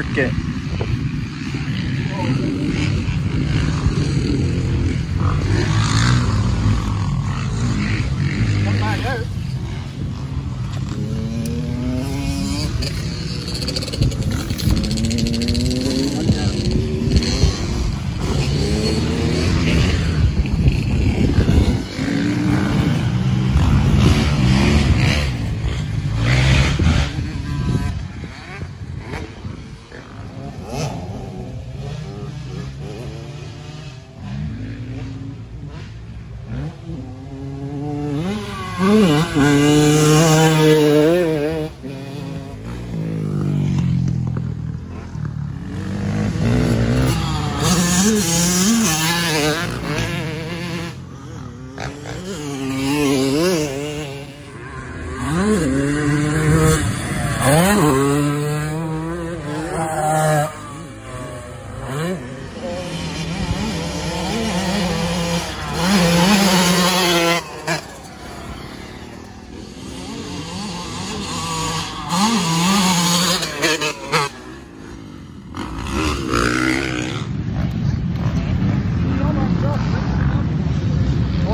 work it. On,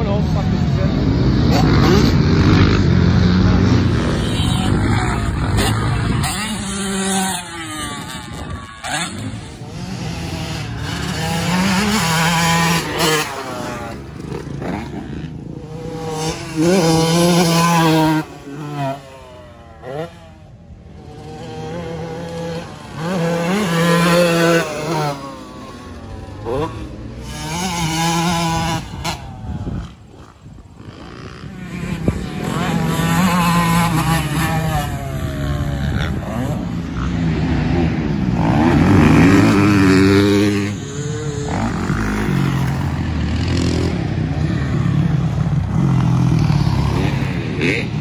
all fucking Huh? Yeah.